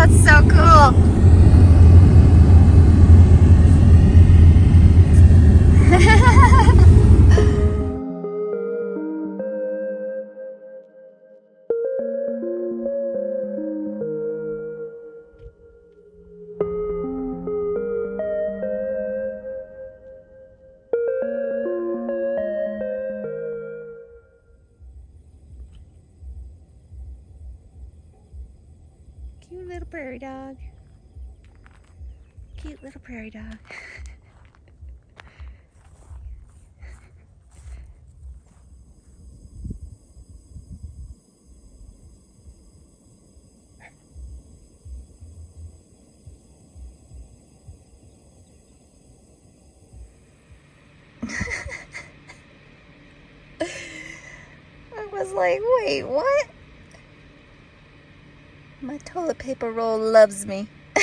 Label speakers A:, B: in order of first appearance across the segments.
A: That's so cool. Dog. Cute little prairie dog. I was like, wait, what? My toilet paper roll loves me.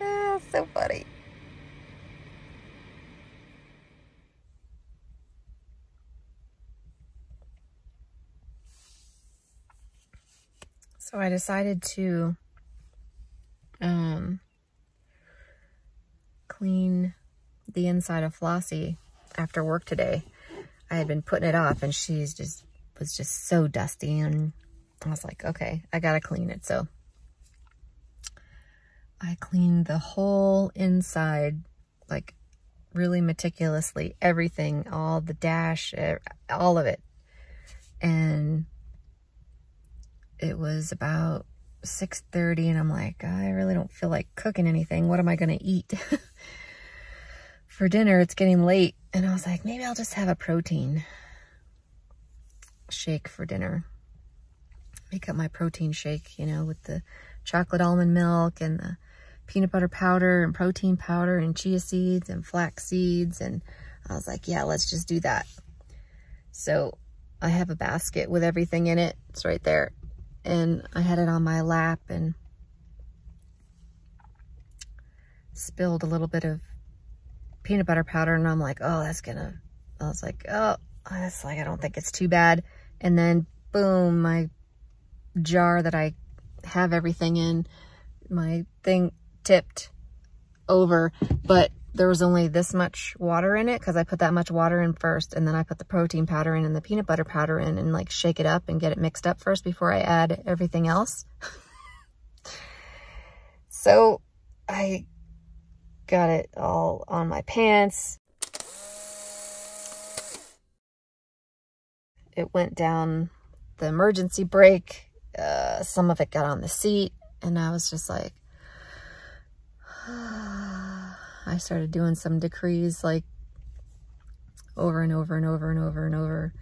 A: ah, so funny. So I decided to um, clean the inside of Flossy after work today. I had been putting it off and she's just was just so dusty and I was like, okay, I gotta clean it. So I cleaned the whole inside, like really meticulously, everything, all the dash, all of it. And it was about 6.30 and I'm like, I really don't feel like cooking anything. What am I gonna eat? For dinner, it's getting late. And I was like, maybe I'll just have a protein shake for dinner. Make up my protein shake, you know, with the chocolate almond milk and the peanut butter powder and protein powder and chia seeds and flax seeds. And I was like, yeah, let's just do that. So I have a basket with everything in it. It's right there. And I had it on my lap and spilled a little bit of peanut butter powder. And I'm like, oh, that's gonna, I was like, oh, that's like, I don't think it's too bad. And then boom, my jar that I have everything in, my thing tipped over, but there was only this much water in it because I put that much water in first and then I put the protein powder in and the peanut butter powder in and like shake it up and get it mixed up first before I add everything else. so I got it all on my pants. It went down the emergency brake. Uh, some of it got on the seat and I was just like, I started doing some decrees like over and over and over and over and over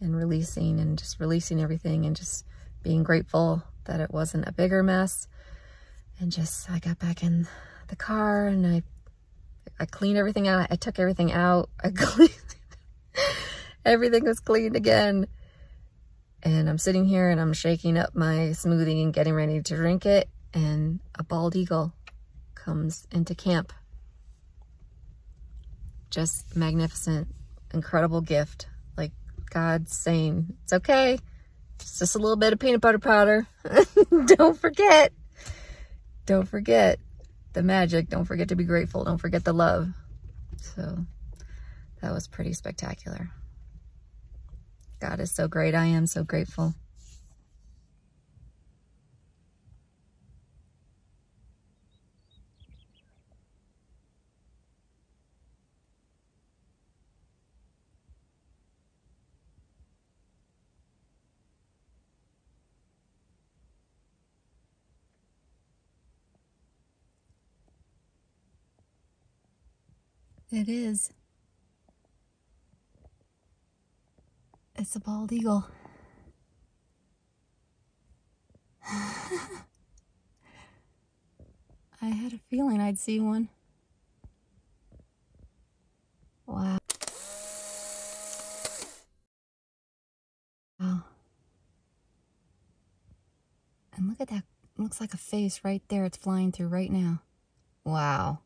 A: and releasing and just releasing everything and just being grateful that it wasn't a bigger mess. And just, I got back in the car and I, I cleaned everything out. I took everything out. I cleaned, everything was cleaned again. And I'm sitting here and I'm shaking up my smoothie and getting ready to drink it. And a bald eagle comes into camp just magnificent, incredible gift. Like God saying, it's okay. It's just a little bit of peanut butter powder. Don't forget. Don't forget the magic. Don't forget to be grateful. Don't forget the love. So that was pretty spectacular. God is so great. I am so grateful. It is. It's a bald eagle. I had a feeling I'd see one. Wow. Wow. And look at that. looks like a face right there. It's flying through right now. Wow.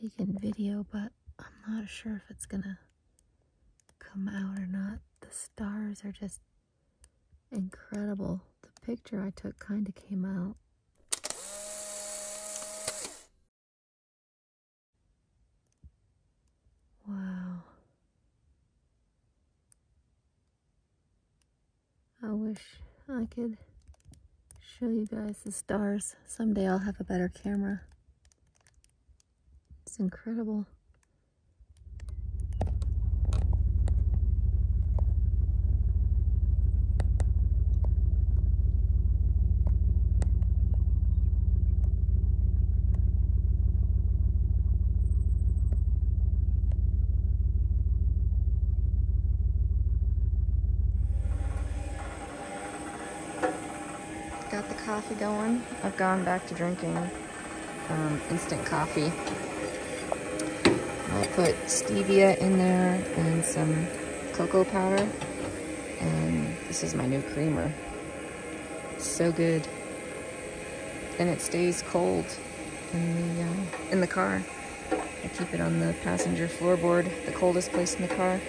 A: Taking video, but I'm not sure if it's gonna come out or not. The stars are just incredible. The picture I took kind of came out. Wow. I wish I could show you guys the stars. Someday I'll have a better camera. It's incredible. Got the coffee going. I've gone back to drinking um, instant coffee. I put stevia in there and some cocoa powder. And this is my new creamer. so good. And it stays cold in the, uh, in the car. I keep it on the passenger floorboard, the coldest place in the car.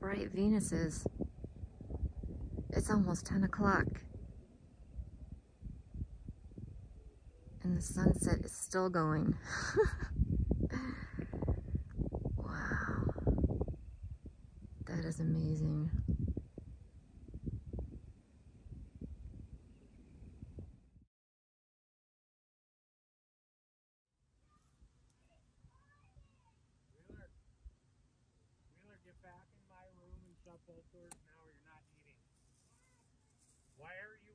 A: Bright Venus is. It's almost 10 o'clock. And the sunset is still going. wow. That is amazing.
B: Back shut both doors now you're not eating. Why are you